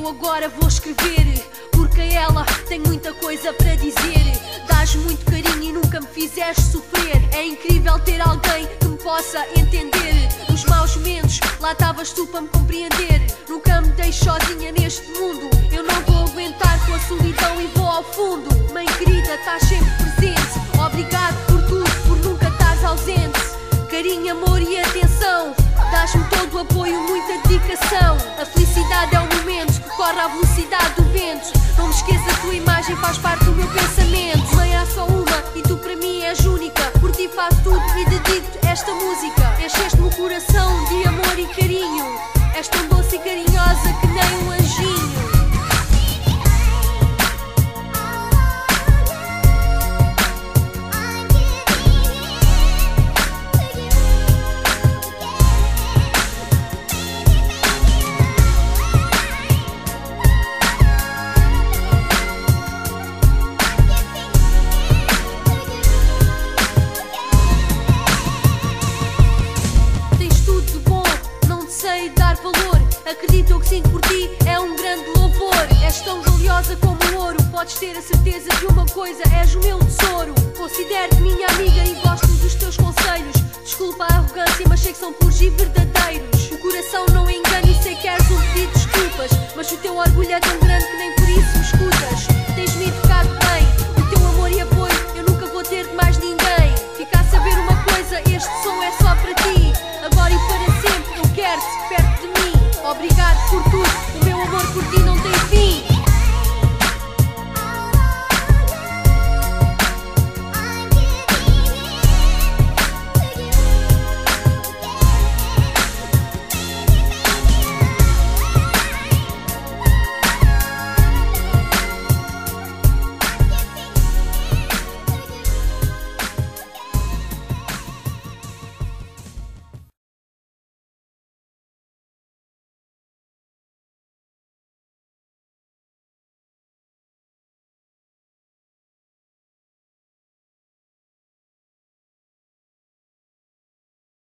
Eu agora vou escrever. Porque a ela tem muita coisa para dizer. Dás muito carinho e nunca me fizeste sofrer. É incrível ter alguém que me possa entender. Nos maus momentos, lá estavas tu para me compreender. Nunca me deixes sozinha neste mundo. Eu não vou aguentar com a solidão e vou ao fundo. Mãe querida, estás sempre presente. Obrigado por tudo, por nunca estás ausente. Carinho, amor e atenção. Dás-me todo o apoio, esta música. Sei dar valor. Acredito eu que sinto por ti é um grande louvor. És tão valiosa como o ouro. Podes ter a certeza de uma coisa: és o meu tesouro. Considero-te minha amiga e gosto dos teus conselhos. Desculpa a arrogância, mas sei que são puros e verdadeiros. O coração não engana e sei que és um pedido de desculpas. Mas o teu orgulho é tão